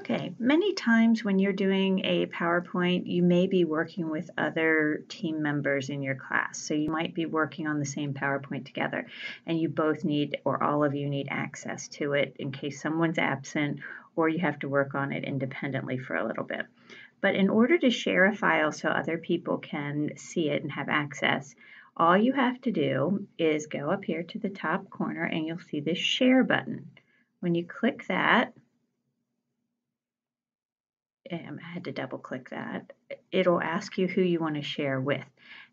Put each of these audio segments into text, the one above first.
Okay, many times when you're doing a PowerPoint, you may be working with other team members in your class. So you might be working on the same PowerPoint together and you both need, or all of you need access to it in case someone's absent or you have to work on it independently for a little bit. But in order to share a file so other people can see it and have access, all you have to do is go up here to the top corner and you'll see this share button. When you click that, um, I had to double click that, it'll ask you who you want to share with.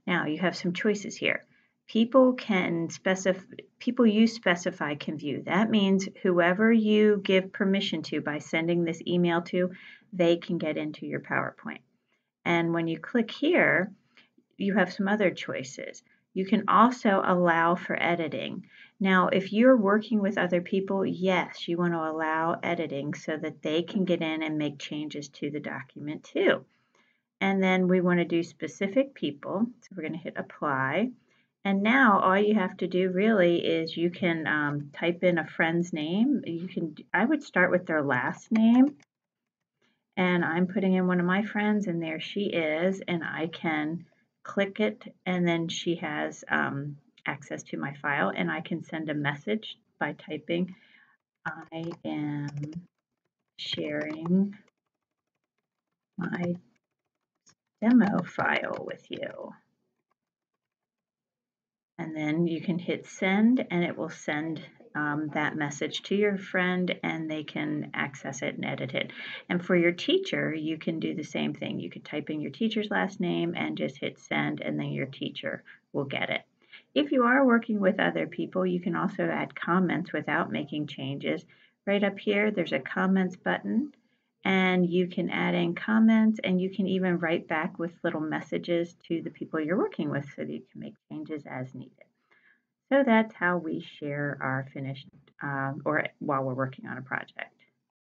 Now you have some choices here. People can specify, people you specify can view. That means whoever you give permission to by sending this email to, they can get into your PowerPoint. And when you click here, you have some other choices. You can also allow for editing. Now, if you're working with other people, yes, you want to allow editing so that they can get in and make changes to the document too. And then we want to do specific people. So we're going to hit apply. And now all you have to do really is you can um, type in a friend's name. You can, I would start with their last name. And I'm putting in one of my friends and there she is. And I can click it and then she has um, access to my file and I can send a message by typing I am sharing my demo file with you. And then you can hit send and it will send um, that message to your friend and they can access it and edit it. And for your teacher, you can do the same thing. You could type in your teacher's last name and just hit send and then your teacher will get it. If you are working with other people, you can also add comments without making changes. Right up here, there's a comments button and you can add in comments and you can even write back with little messages to the people you're working with so that you can make changes as needed. So that's how we share our finished um, or while we're working on a project.